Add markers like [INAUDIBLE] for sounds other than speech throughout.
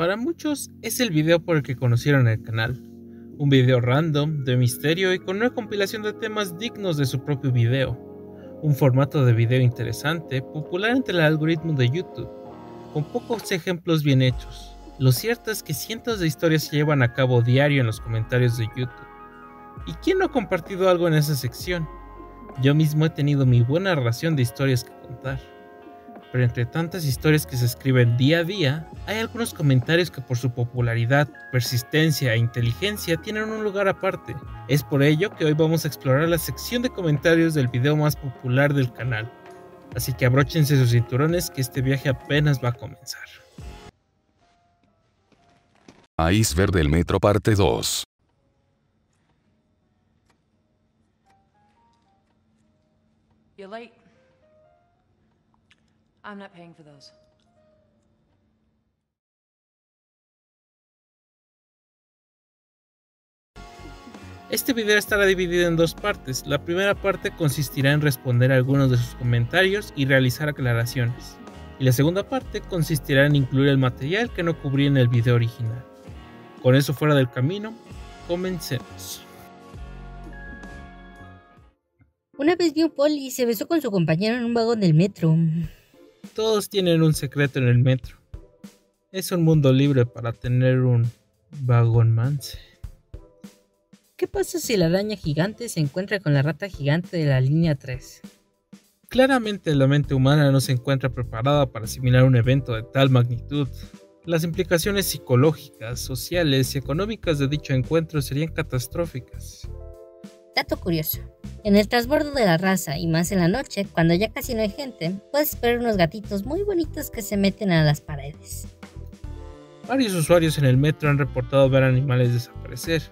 Para muchos es el video por el que conocieron el canal, un video random, de misterio y con una compilación de temas dignos de su propio video, un formato de video interesante, popular entre el algoritmo de YouTube, con pocos ejemplos bien hechos. Lo cierto es que cientos de historias se llevan a cabo diario en los comentarios de YouTube. ¿Y quién no ha compartido algo en esa sección? Yo mismo he tenido mi buena relación de historias que contar pero entre tantas historias que se escriben día a día, hay algunos comentarios que por su popularidad, persistencia e inteligencia tienen un lugar aparte. Es por ello que hoy vamos a explorar la sección de comentarios del video más popular del canal. Así que abróchense sus cinturones que este viaje apenas va a comenzar. Iceberg del Metro Parte 2 I'm not paying for those. Este video estará dividido en dos partes. La primera parte consistirá en responder algunos de sus comentarios y realizar aclaraciones. Y la segunda parte consistirá en incluir el material que no cubrí en el video original. Con eso fuera del camino, comencemos. Una vez vi un poli y se besó con su compañero en un vagón del metro. Todos tienen un secreto en el metro. Es un mundo libre para tener un vagón manse. ¿Qué pasa si la araña gigante se encuentra con la rata gigante de la línea 3? Claramente la mente humana no se encuentra preparada para asimilar un evento de tal magnitud. Las implicaciones psicológicas, sociales y económicas de dicho encuentro serían catastróficas. Dato curioso. En el transbordo de la raza y más en la noche, cuando ya casi no hay gente, puedes ver unos gatitos muy bonitos que se meten a las paredes. Varios usuarios en el metro han reportado ver animales desaparecer.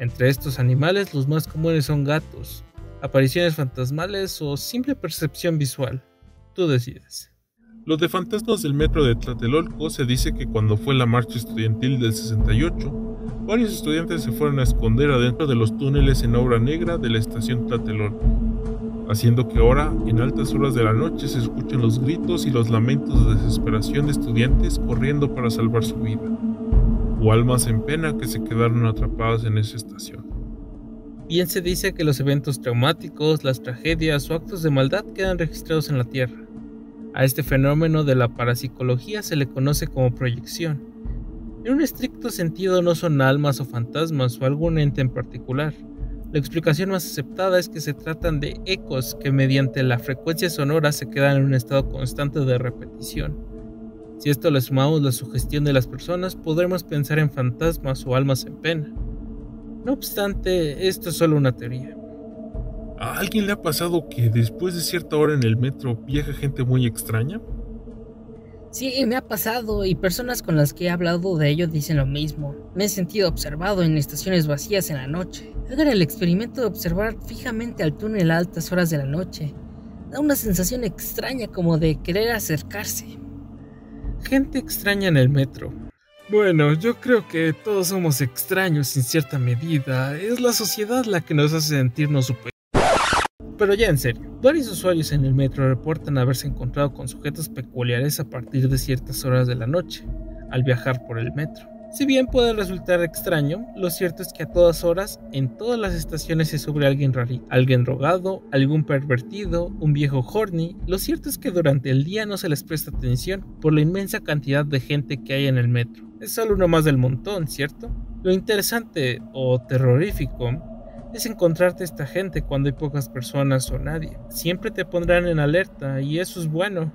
Entre estos animales los más comunes son gatos, apariciones fantasmales o simple percepción visual. Tú decides. Lo de fantasmas del metro de Tlatelolco se dice que cuando fue la marcha estudiantil del 68, varios estudiantes se fueron a esconder adentro de los túneles en obra negra de la estación Tlatelolco, haciendo que ahora, en altas horas de la noche, se escuchen los gritos y los lamentos de desesperación de estudiantes corriendo para salvar su vida, o almas en pena que se quedaron atrapadas en esa estación. Bien se dice que los eventos traumáticos, las tragedias o actos de maldad quedan registrados en la Tierra a este fenómeno de la parapsicología se le conoce como proyección. En un estricto sentido no son almas o fantasmas o algún ente en particular. La explicación más aceptada es que se tratan de ecos que mediante la frecuencia sonora se quedan en un estado constante de repetición. Si esto le sumamos la sugestión de las personas, podremos pensar en fantasmas o almas en pena. No obstante, esto es solo una teoría. ¿A alguien le ha pasado que después de cierta hora en el metro viaja gente muy extraña? Sí, me ha pasado y personas con las que he hablado de ello dicen lo mismo. Me he sentido observado en estaciones vacías en la noche. Hagan el experimento de observar fijamente al túnel a altas horas de la noche. Da una sensación extraña como de querer acercarse. Gente extraña en el metro. Bueno, yo creo que todos somos extraños en cierta medida. Es la sociedad la que nos hace sentirnos superiores. Pero ya en serio, varios usuarios en el metro reportan haberse encontrado con sujetos peculiares a partir de ciertas horas de la noche, al viajar por el metro. Si bien puede resultar extraño, lo cierto es que a todas horas, en todas las estaciones se sube alguien rarito, alguien drogado, algún pervertido, un viejo horny. Lo cierto es que durante el día no se les presta atención por la inmensa cantidad de gente que hay en el metro. Es solo uno más del montón, ¿cierto? Lo interesante o terrorífico es encontrarte esta gente cuando hay pocas personas o nadie. Siempre te pondrán en alerta y eso es bueno.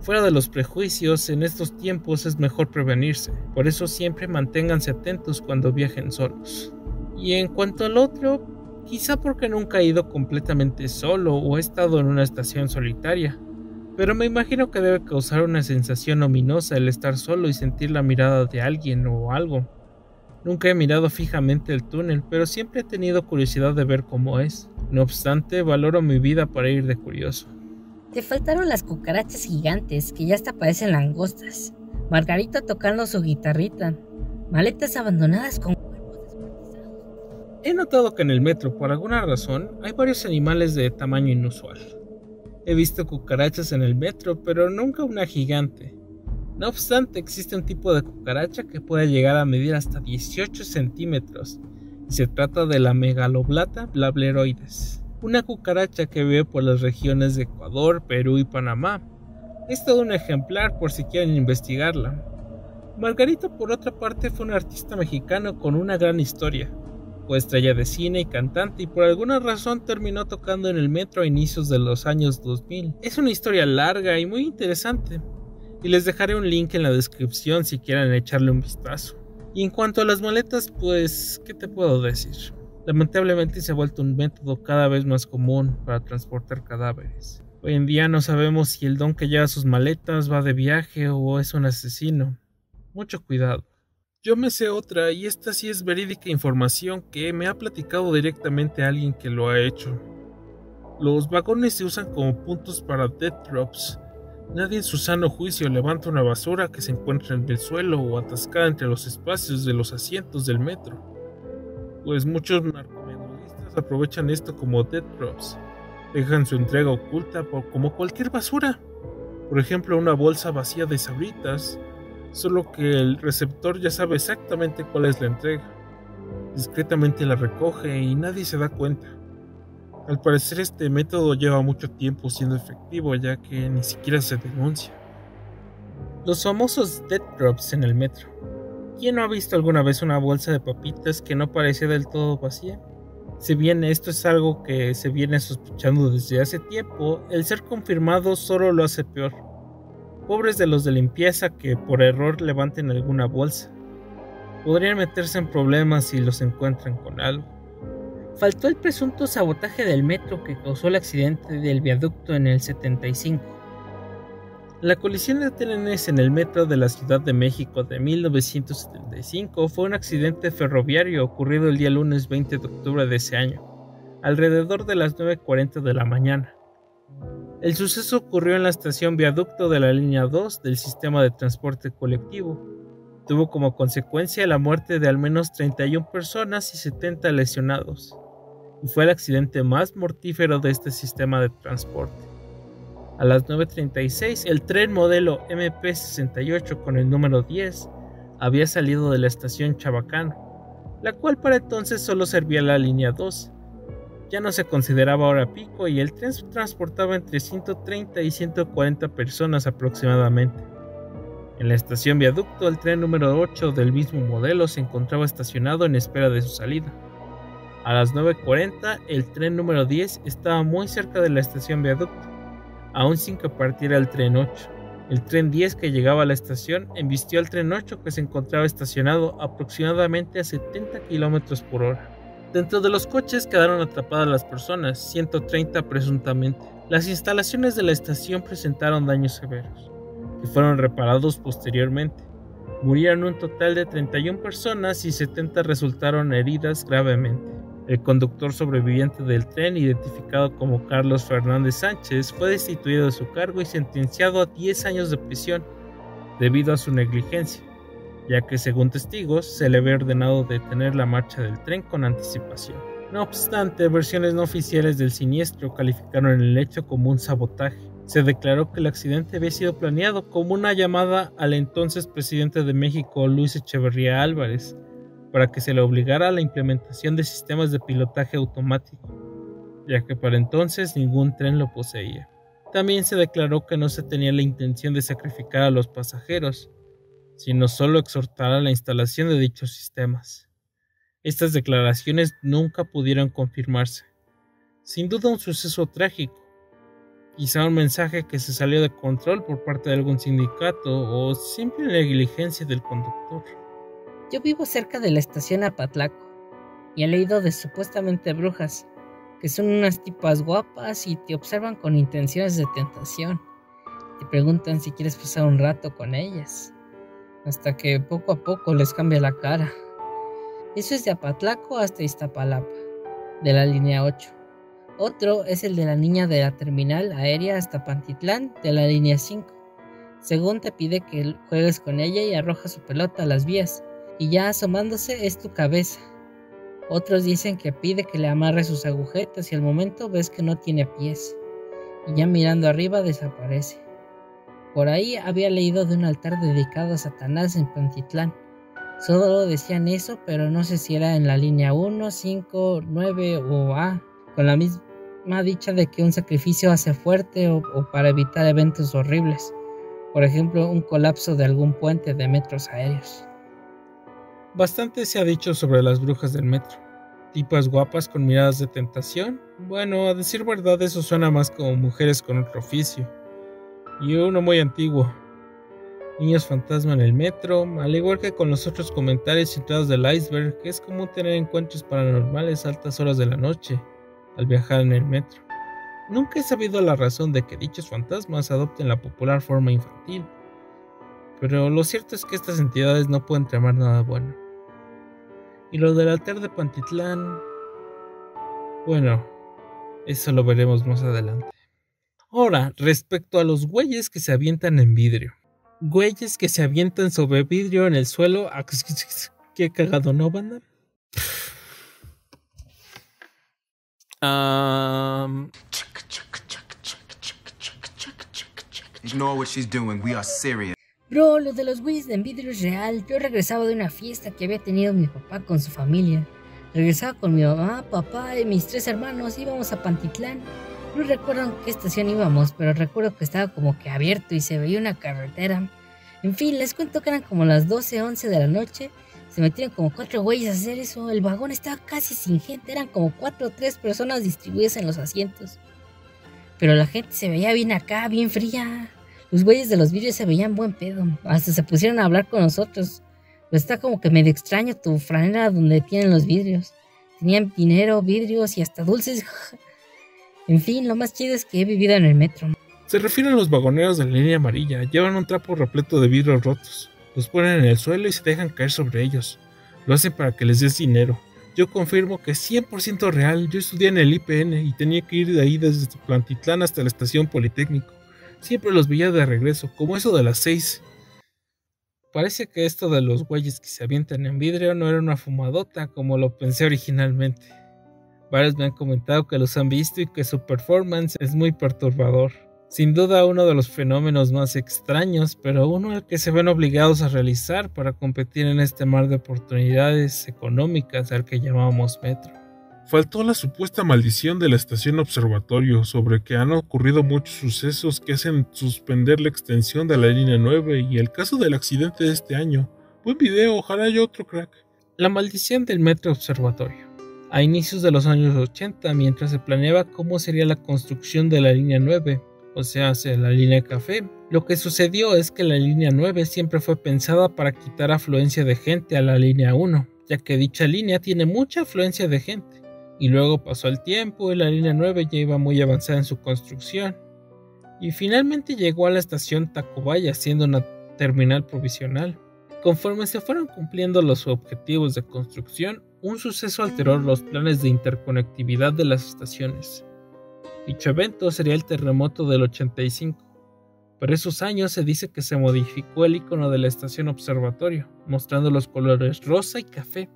Fuera de los prejuicios, en estos tiempos es mejor prevenirse. Por eso siempre manténganse atentos cuando viajen solos. Y en cuanto al otro, quizá porque nunca he ido completamente solo o he estado en una estación solitaria. Pero me imagino que debe causar una sensación ominosa el estar solo y sentir la mirada de alguien o algo. Nunca he mirado fijamente el túnel, pero siempre he tenido curiosidad de ver cómo es. No obstante, valoro mi vida para ir de curioso. Te faltaron las cucarachas gigantes que ya hasta parecen langostas. Margarita tocando su guitarrita. Maletas abandonadas con He notado que en el metro, por alguna razón, hay varios animales de tamaño inusual. He visto cucarachas en el metro, pero nunca una gigante. No obstante, existe un tipo de cucaracha que puede llegar a medir hasta 18 centímetros, se trata de la megaloblata blableroides, una cucaracha que vive por las regiones de Ecuador, Perú y Panamá. Es todo un ejemplar por si quieren investigarla. Margarito, por otra parte, fue un artista mexicano con una gran historia. Fue estrella de cine y cantante y por alguna razón terminó tocando en el metro a inicios de los años 2000. Es una historia larga y muy interesante, y les dejaré un link en la descripción si quieren echarle un vistazo. Y en cuanto a las maletas, pues, ¿qué te puedo decir? Lamentablemente se ha vuelto un método cada vez más común para transportar cadáveres. Hoy en día no sabemos si el don que lleva sus maletas va de viaje o es un asesino. Mucho cuidado. Yo me sé otra y esta sí es verídica información que me ha platicado directamente alguien que lo ha hecho. Los vagones se usan como puntos para death drops. Nadie en su sano juicio levanta una basura que se encuentra en el suelo o atascada entre los espacios de los asientos del metro. Pues muchos narcomenudistas aprovechan esto como death drops. Dejan su entrega oculta como cualquier basura. Por ejemplo, una bolsa vacía de sabritas solo que el receptor ya sabe exactamente cuál es la entrega. Discretamente la recoge y nadie se da cuenta. Al parecer este método lleva mucho tiempo siendo efectivo ya que ni siquiera se denuncia. Los famosos dead drops en el metro. ¿Quién no ha visto alguna vez una bolsa de papitas que no parecía del todo vacía? Si bien esto es algo que se viene sospechando desde hace tiempo, el ser confirmado solo lo hace peor. Pobres de los de limpieza que por error levanten alguna bolsa. Podrían meterse en problemas si los encuentran con algo. Faltó el presunto sabotaje del metro que causó el accidente del viaducto en el 75. La colisión de trenes en el metro de la Ciudad de México de 1975 fue un accidente ferroviario ocurrido el día lunes 20 de octubre de ese año, alrededor de las 9.40 de la mañana. El suceso ocurrió en la estación viaducto de la línea 2 del sistema de transporte colectivo. Tuvo como consecuencia la muerte de al menos 31 personas y 70 lesionados, y fue el accidente más mortífero de este sistema de transporte. A las 9.36, el tren modelo MP68 con el número 10 había salido de la estación Chabacano, la cual para entonces solo servía la línea 2 ya no se consideraba hora pico y el tren transportaba entre 130 y 140 personas aproximadamente. En la estación viaducto, el tren número 8 del mismo modelo se encontraba estacionado en espera de su salida. A las 9.40, el tren número 10 estaba muy cerca de la estación viaducto, aún sin que partiera el tren 8. El tren 10 que llegaba a la estación embistió al tren 8 que se encontraba estacionado aproximadamente a 70 km por hora. Dentro de los coches quedaron atrapadas las personas, 130 presuntamente. Las instalaciones de la estación presentaron daños severos, que fueron reparados posteriormente. Murieron un total de 31 personas y 70 resultaron heridas gravemente. El conductor sobreviviente del tren, identificado como Carlos Fernández Sánchez, fue destituido de su cargo y sentenciado a 10 años de prisión debido a su negligencia ya que según testigos se le había ordenado detener la marcha del tren con anticipación. No obstante, versiones no oficiales del siniestro calificaron el hecho como un sabotaje. Se declaró que el accidente había sido planeado como una llamada al entonces presidente de México, Luis Echeverría Álvarez, para que se le obligara a la implementación de sistemas de pilotaje automático, ya que para entonces ningún tren lo poseía. También se declaró que no se tenía la intención de sacrificar a los pasajeros, sino solo exhortar a la instalación de dichos sistemas. Estas declaraciones nunca pudieron confirmarse. Sin duda un suceso trágico, quizá un mensaje que se salió de control por parte de algún sindicato o simple negligencia del conductor. Yo vivo cerca de la estación Apatlaco y he leído de supuestamente brujas, que son unas tipas guapas y te observan con intenciones de tentación. Te preguntan si quieres pasar un rato con ellas hasta que poco a poco les cambia la cara. Eso es de Apatlaco hasta Iztapalapa, de la línea 8. Otro es el de la niña de la terminal aérea hasta Pantitlán, de la línea 5. Según te pide que juegues con ella y arroja su pelota a las vías, y ya asomándose es tu cabeza. Otros dicen que pide que le amarre sus agujetas y al momento ves que no tiene pies, y ya mirando arriba desaparece. por ahí había leído de un altar dedicado a Satanás en Pantitlán. Solo decían eso, pero no sé si era en la línea 1, 5, 9 o A, con la misma dicha de que un sacrificio hace fuerte o, o para evitar eventos horribles, por ejemplo un colapso de algún puente de metros aéreos. Bastante se ha dicho sobre las brujas del metro. Tipas guapas con miradas de tentación. Bueno, a decir verdad eso suena más como mujeres con otro oficio. Y uno muy antiguo. Niños fantasma en el metro, al igual que con los otros comentarios citados del iceberg, es común tener encuentros paranormales a altas horas de la noche al viajar en el metro. Nunca he sabido la razón de que dichos fantasmas adopten la popular forma infantil, pero lo cierto es que estas entidades no pueden tramar nada bueno. Y lo del altar de Pantitlán... Bueno, eso lo veremos más adelante. Ahora, respecto a los güeyes que se avientan en vidrio. Güeyes que se avientan sobre vidrio en el suelo. Ah, ¿Qué cagado, no, banda? Um, Ignore what she's doing. We are serious. Bro, lo de los de vidrio es real. Yo regresaba de una fiesta que había tenido mi papá con su familia. Regresaba con mi mamá, papá y mis tres hermanos. Íbamos a Pantitlán. No recuerdo en qué estación íbamos, pero recuerdo que estaba como que abierto y se veía una carretera. En fin, les cuento que eran como las 12, 11 de la noche. Se metieron como cuatro güeyes a hacer eso. El vagón estaba casi sin gente. Eran como cuatro o tres personas distribuidas en los asientos. Pero la gente se veía bien acá, bien fría. Los güeyes de los vidrios se veían buen pedo. Hasta se pusieron a hablar con nosotros. Pero está como que medio extraño tu franela donde tienen los vidrios. Tenían dinero, vidrios y hasta dulces. [LAUGHS] En fin, lo más chido es que he vivido en el metro. Se refieren a los vagoneros de la línea amarilla. Llevan un trapo repleto de vidrios rotos. Los ponen en el suelo y se dejan caer sobre ellos. Lo hacen para que les des dinero. Yo confirmo que es 100% real. Yo estudié en el IPN y tenía que ir de ahí desde Plantitlán hasta la estación Politécnico. Siempre los veía de regreso, como eso de las 6. Parece que esto de los güeyes que se avientan en vidrio no era una fumadota como lo pensé originalmente. Varios me han comentado que los han visto y que su performance es muy perturbador. Sin duda uno de los fenómenos más extraños, pero uno al que se ven obligados a realizar para competir en este mar de oportunidades económicas al que llamamos metro. Faltó la supuesta maldición de la estación observatorio sobre que han ocurrido muchos sucesos que hacen suspender la extensión de la línea 9 y el caso del accidente de este año. Buen video, ojalá haya otro crack. La maldición del metro observatorio. A inicios de los años 80, mientras se planeaba cómo sería la construcción de la línea 9, o sea, la línea café, lo que sucedió es que la línea 9 siempre fue pensada para quitar afluencia de gente a la línea 1, ya que dicha línea tiene mucha afluencia de gente. Y luego pasó el tiempo y la línea 9 ya iba muy avanzada en su construcción. Y finalmente llegó a la estación Tacubaya siendo una terminal provisional. Conforme se fueron cumpliendo los objetivos de construcción, un suceso alteró los planes de interconectividad de las estaciones. Dicho evento sería el terremoto del 85. Por esos años se dice que se modificó el icono de la estación observatorio, mostrando los colores rosa y café.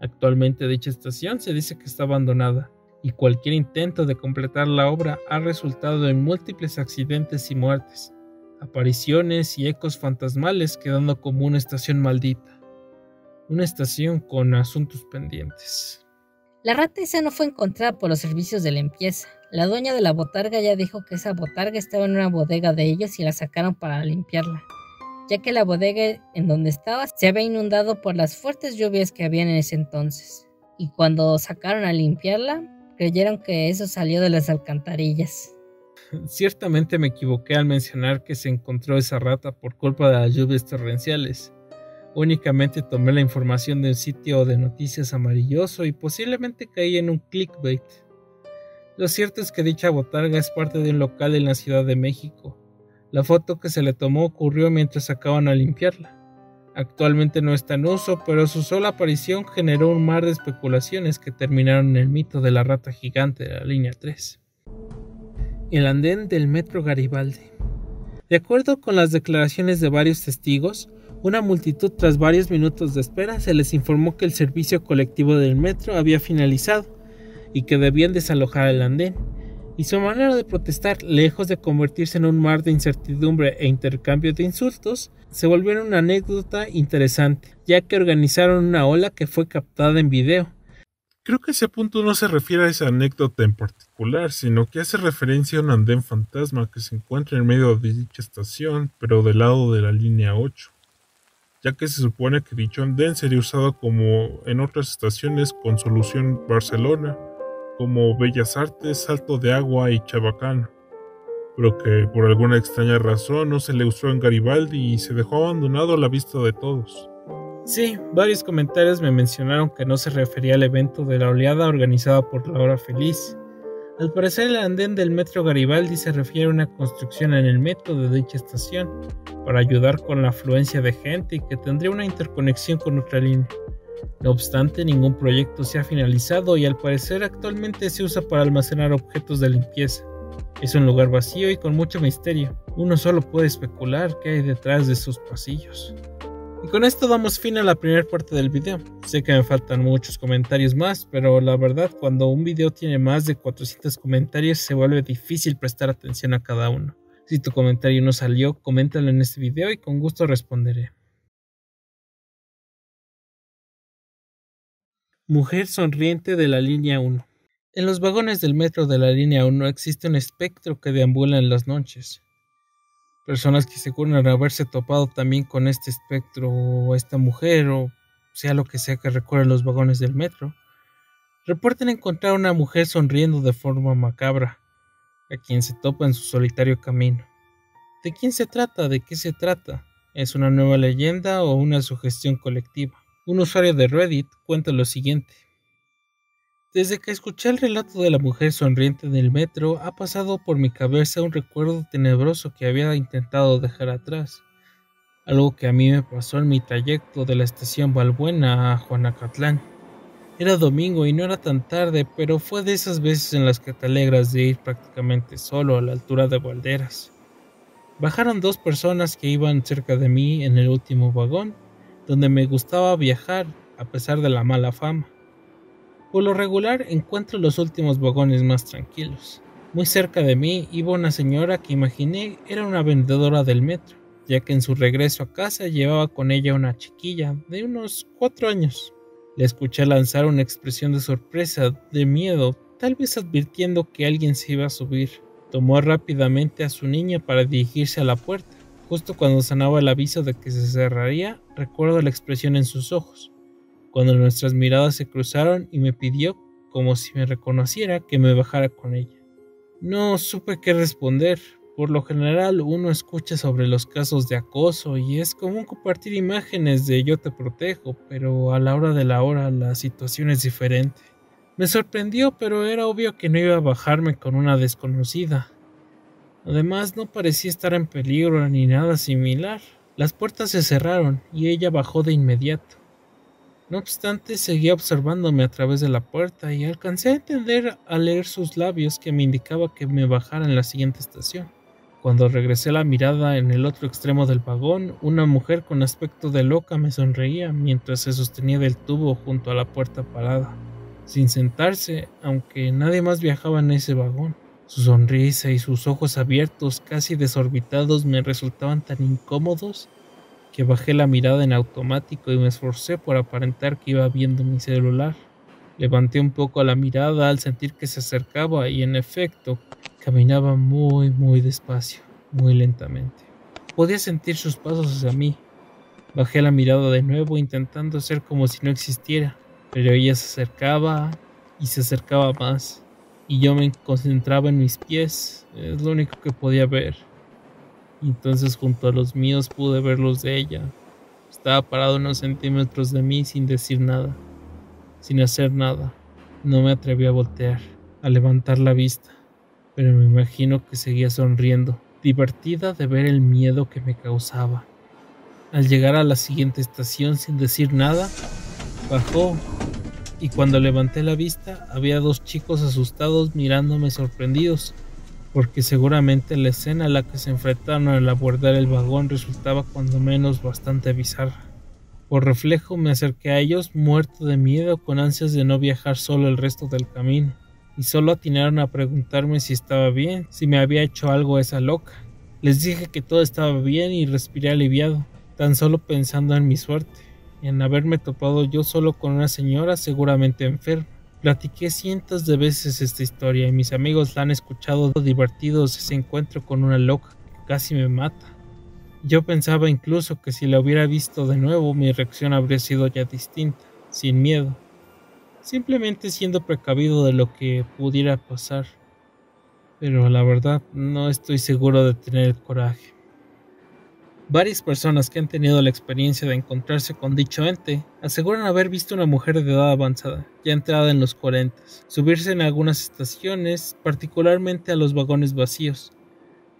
Actualmente dicha estación se dice que está abandonada, y cualquier intento de completar la obra ha resultado en múltiples accidentes y muertes, apariciones y ecos fantasmales quedando como una estación maldita una estación con asuntos pendientes. La rata esa no fue encontrada por los servicios de limpieza. La dueña de la botarga ya dijo que esa botarga estaba en una bodega de ellos y la sacaron para limpiarla, ya que la bodega en donde estaba se había inundado por las fuertes lluvias que habían en ese entonces. Y cuando sacaron a limpiarla, creyeron que eso salió de las alcantarillas. [LAUGHS] Ciertamente me equivoqué al mencionar que se encontró esa rata por culpa de las lluvias torrenciales. Únicamente tomé la información de un sitio de noticias amarilloso y posiblemente caí en un clickbait. Lo cierto es que dicha botarga es parte de un local en la Ciudad de México. La foto que se le tomó ocurrió mientras acaban a limpiarla. Actualmente no está en uso, pero su sola aparición generó un mar de especulaciones que terminaron en el mito de la rata gigante de la línea 3. El andén del metro Garibaldi. De acuerdo con las declaraciones de varios testigos, una multitud tras varios minutos de espera se les informó que el servicio colectivo del metro había finalizado y que debían desalojar el andén. Y su manera de protestar, lejos de convertirse en un mar de incertidumbre e intercambio de insultos, se volvieron una anécdota interesante, ya que organizaron una ola que fue captada en video. Creo que ese punto no se refiere a esa anécdota en particular, sino que hace referencia a un andén fantasma que se encuentra en medio de dicha estación, pero del lado de la línea 8, ya que se supone que dicho andén sería usado como en otras estaciones con solución Barcelona, como Bellas Artes, Salto de Agua y Chabacano, pero que por alguna extraña razón no se le usó en Garibaldi y se dejó abandonado a la vista de todos. Sí, varios comentarios me mencionaron que no se refería al evento de la oleada organizada por la Hora Feliz. Al parecer el andén del metro Garibaldi se refiere a una construcción en el metro de dicha estación para ayudar con la afluencia de gente y que tendría una interconexión con otra línea. No obstante, ningún proyecto se ha finalizado y al parecer actualmente se usa para almacenar objetos de limpieza. Es un lugar vacío y con mucho misterio. Uno solo puede especular qué hay detrás de sus pasillos. Y con esto damos fin a la primera parte del video. Sé que me faltan muchos comentarios más, pero la verdad cuando un video tiene más de 400 comentarios se vuelve difícil prestar atención a cada uno. Si tu comentario no salió, coméntalo en este video y con gusto responderé. Mujer sonriente de la línea 1. En los vagones del metro de la línea 1 existe un espectro que deambula en las noches. Personas que se aseguran haberse topado también con este espectro o esta mujer o sea lo que sea que recorre los vagones del metro, reportan encontrar a una mujer sonriendo de forma macabra, a quien se topa en su solitario camino. ¿De quién se trata? ¿De qué se trata? ¿Es una nueva leyenda o una sugestión colectiva? Un usuario de Reddit cuenta lo siguiente. Desde que escuché el relato de la mujer sonriente en el metro, ha pasado por mi cabeza un recuerdo tenebroso que había intentado dejar atrás. Algo que a mí me pasó en mi trayecto de la estación Balbuena a Juanacatlán. Era domingo y no era tan tarde, pero fue de esas veces en las que te alegras de ir prácticamente solo a la altura de Valderas. Bajaron dos personas que iban cerca de mí en el último vagón donde me gustaba viajar a pesar de la mala fama. Por lo regular encuentro los últimos vagones más tranquilos. Muy cerca de mí iba una señora que imaginé era una vendedora del metro, ya que en su regreso a casa llevaba con ella una chiquilla de unos cuatro años. Le escuché lanzar una expresión de sorpresa, de miedo, tal vez advirtiendo que alguien se iba a subir. Tomó rápidamente a su niña para dirigirse a la puerta. Justo cuando sonaba el aviso de que se cerraría, recuerdo la expresión en sus ojos, cuando nuestras miradas se cruzaron y me pidió, como si me reconociera, que me bajara con ella. No supe qué responder. Por lo general uno escucha sobre los casos de acoso y es común compartir imágenes de yo te protejo, pero a la hora de la hora la situación es diferente. Me sorprendió, pero era obvio que no iba a bajarme con una desconocida. Además, no parecía estar en peligro ni nada similar. Las puertas se cerraron y ella bajó de inmediato. No obstante, seguía observándome a través de la puerta y alcancé a entender al leer sus labios que me indicaba que me bajara en la siguiente estación. Cuando regresé la mirada en el otro extremo del vagón, una mujer con aspecto de loca me sonreía mientras se sostenía del tubo junto a la puerta parada, sin sentarse, aunque nadie más viajaba en ese vagón. Su sonrisa y sus ojos abiertos, casi desorbitados, me resultaban tan incómodos que bajé la mirada en automático y me esforcé por aparentar que iba viendo mi celular. Levanté un poco la mirada al sentir que se acercaba y en efecto caminaba muy muy despacio, muy lentamente. Podía sentir sus pasos hacia mí. Bajé la mirada de nuevo intentando hacer como si no existiera, pero ella se acercaba y se acercaba más y yo me concentraba en mis pies, es lo único que podía ver. Entonces junto a los míos pude ver los de ella. Estaba parado unos centímetros de mí sin decir nada, sin hacer nada. No me atreví a voltear, a levantar la vista, pero me imagino que seguía sonriendo, divertida de ver el miedo que me causaba. Al llegar a la siguiente estación sin decir nada, bajó y cuando levanté la vista había dos chicos asustados mirándome sorprendidos, porque seguramente la escena a la que se enfrentaron al abordar el vagón resultaba cuando menos bastante bizarra. Por reflejo me acerqué a ellos muerto de miedo con ansias de no viajar solo el resto del camino. y solo atinaron a preguntarme si estaba bien, si me había hecho algo esa loca. Les dije que todo estaba bien y respiré aliviado, tan solo pensando en mi suerte, en haberme topado yo solo con una señora seguramente enferma. Platiqué cientos de veces esta historia y mis amigos la han escuchado divertidos ese encuentro con una loca que casi me mata. Yo pensaba incluso que si la hubiera visto de nuevo mi reacción habría sido ya distinta, sin miedo, simplemente siendo precavido de lo que pudiera pasar. Pero la verdad no estoy seguro de tener el coraje. Varias personas que han tenido la experiencia de encontrarse con dicho ente aseguran haber visto una mujer de edad avanzada, ya entrada en los 40, subirse en algunas estaciones, particularmente a los vagones vacíos.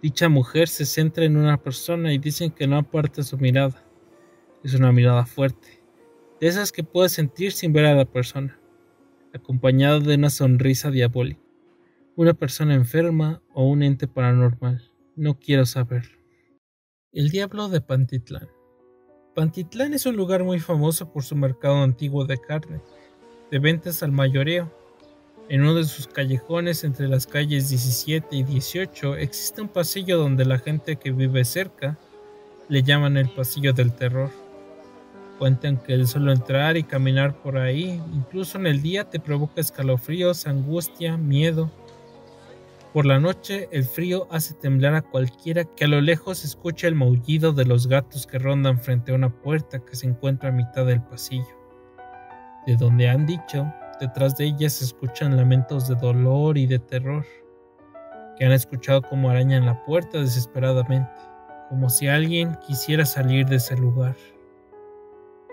Dicha mujer se centra en una persona y dicen que no aparta su mirada. Es una mirada fuerte, de esas que puedes sentir sin ver a la persona, acompañada de una sonrisa diabólica. Una persona enferma o un ente paranormal. No quiero saber. El Diablo de Pantitlán. Pantitlán es un lugar muy famoso por su mercado antiguo de carne, de ventas al mayoreo. En uno de sus callejones entre las calles 17 y 18 existe un pasillo donde la gente que vive cerca le llaman el pasillo del terror. Cuentan que el solo entrar y caminar por ahí, incluso en el día, te provoca escalofríos, angustia, miedo, por la noche el frío hace temblar a cualquiera que a lo lejos escuche el maullido de los gatos que rondan frente a una puerta que se encuentra a mitad del pasillo. De donde han dicho, detrás de ella se escuchan lamentos de dolor y de terror, que han escuchado como arañan la puerta desesperadamente, como si alguien quisiera salir de ese lugar.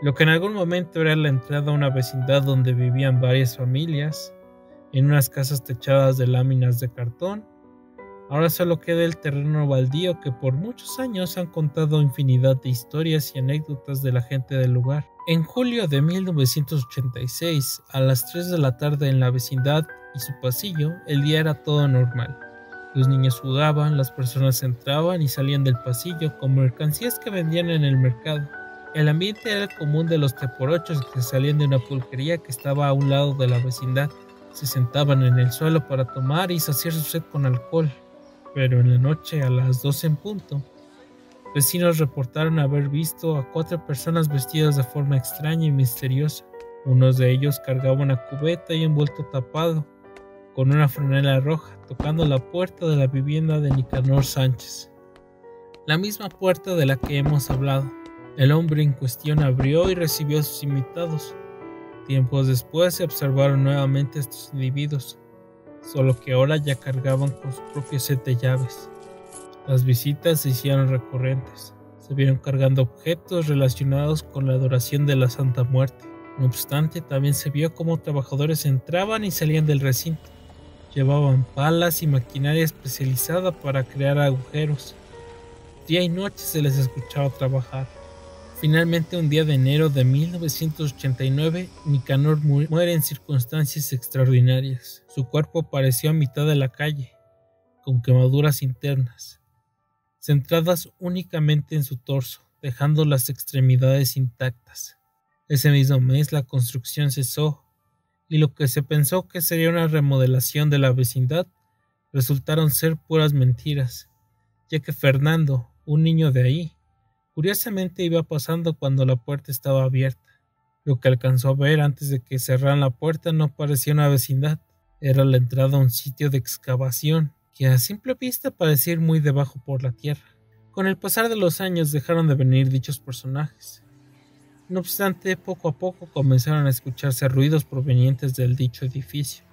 Lo que en algún momento era la entrada a una vecindad donde vivían varias familias, en unas casas techadas de láminas de cartón. Ahora solo queda el terreno baldío que por muchos años han contado infinidad de historias y anécdotas de la gente del lugar. En julio de 1986, a las 3 de la tarde en la vecindad y su pasillo, el día era todo normal. Los niños jugaban, las personas entraban y salían del pasillo con mercancías que vendían en el mercado. El ambiente era el común de los teporochos que salían de una pulquería que estaba a un lado de la vecindad. Se sentaban en el suelo para tomar y saciar su sed con alcohol, pero en la noche a las 12 en punto, vecinos reportaron haber visto a cuatro personas vestidas de forma extraña y misteriosa. Uno de ellos cargaba una cubeta y envuelto tapado, con una franela roja, tocando la puerta de la vivienda de Nicanor Sánchez. La misma puerta de la que hemos hablado. El hombre en cuestión abrió y recibió a sus invitados. Tiempos después se observaron nuevamente estos individuos, solo que ahora ya cargaban con su propio set de llaves. Las visitas se hicieron recurrentes, se vieron cargando objetos relacionados con la adoración de la Santa Muerte. No obstante, también se vio cómo trabajadores entraban y salían del recinto. Llevaban palas y maquinaria especializada para crear agujeros. Día y noche se les escuchaba trabajar. Finalmente, un día de enero de 1989, Nicanor muere en circunstancias extraordinarias. Su cuerpo apareció a mitad de la calle, con quemaduras internas, centradas únicamente en su torso, dejando las extremidades intactas. Ese mismo mes la construcción cesó y lo que se pensó que sería una remodelación de la vecindad resultaron ser puras mentiras, ya que Fernando, un niño de ahí, Curiosamente iba pasando cuando la puerta estaba abierta. Lo que alcanzó a ver antes de que cerraran la puerta no parecía una vecindad, era la entrada a un sitio de excavación que a simple vista parecía ir muy debajo por la tierra. Con el pasar de los años dejaron de venir dichos personajes. No obstante, poco a poco comenzaron a escucharse ruidos provenientes del dicho edificio.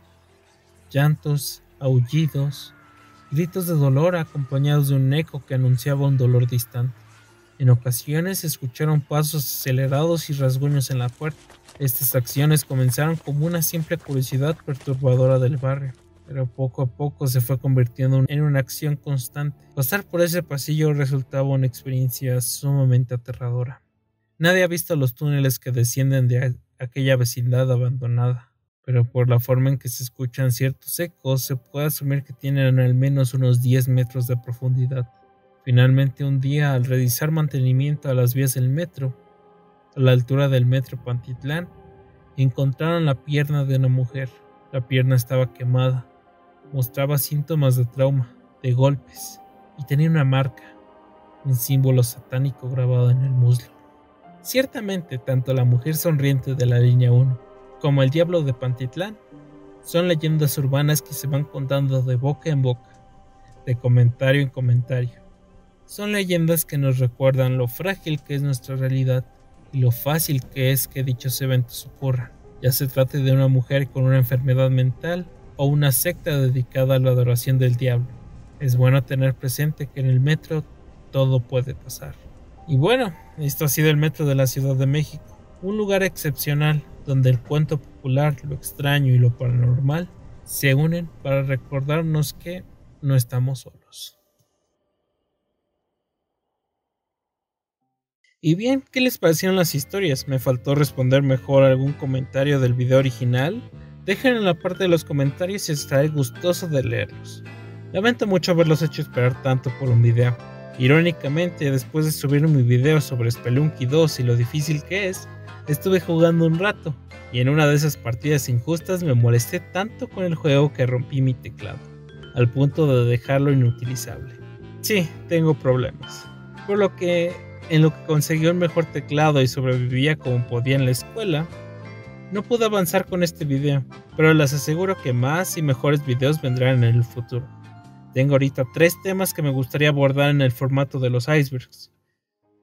Llantos, aullidos, gritos de dolor acompañados de un eco que anunciaba un dolor distante. En ocasiones escucharon pasos acelerados y rasguños en la puerta. Estas acciones comenzaron como una simple curiosidad perturbadora del barrio, pero poco a poco se fue convirtiendo en una acción constante. Pasar por ese pasillo resultaba una experiencia sumamente aterradora. Nadie ha visto los túneles que descienden de aquella vecindad abandonada, pero por la forma en que se escuchan ciertos ecos se puede asumir que tienen al menos unos 10 metros de profundidad. Finalmente un día, al realizar mantenimiento a las vías del metro, a la altura del metro Pantitlán, encontraron la pierna de una mujer, La pierna estaba quemada, mostraba síntomas de trauma, de golpes, y tenía una marca, un símbolo satánico grabado en el muslo. Ciertamente, tanto la mujer sonriente de la línea 1 como el diablo de Pantitlán son leyendas urbanas que se van contando de boca en boca, de comentario en comentario. Son leyendas que nos recuerdan lo frágil que es nuestra realidad y lo fácil que es que dichos eventos ocurran, ya se trate de una mujer con una enfermedad mental o una secta dedicada a la adoración del diablo. Es bueno tener presente que en el metro todo puede pasar. Y bueno, esto ha sido el metro de la Ciudad de México, un lugar excepcional donde el cuento popular, lo extraño y lo paranormal se unen para recordarnos que no estamos solos. Y bien, ¿qué les parecieron las historias? ¿Me faltó responder mejor algún comentario del video original? Dejen en la parte de los comentarios y estaré gustoso de leerlos. Lamento mucho haberlos hecho esperar tanto por un video. Irónicamente, después de subir mi video sobre Spelunky 2 y lo difícil que es, estuve jugando un rato, y en una de esas partidas injustas me molesté tanto con el juego que rompí mi teclado, al punto de dejarlo inutilizable. Sí, tengo problemas. Por lo que en lo que conseguí un mejor teclado y sobrevivía como podía en la escuela, no pude avanzar con este video, pero les aseguro que más y mejores videos vendrán en el futuro. Tengo ahorita tres temas que me gustaría abordar en el formato de los icebergs.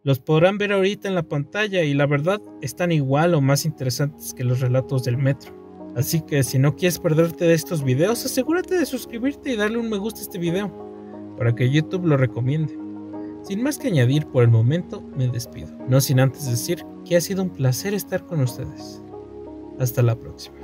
Los podrán ver ahorita en la pantalla y la verdad están igual o más interesantes que los relatos del metro. Así que si no quieres perderte de estos videos, asegúrate de suscribirte y darle un me gusta a este video, para que YouTube lo recomiende. Sin más que añadir por el momento, me despido. No sin antes decir que ha sido un placer estar con ustedes. Hasta la próxima.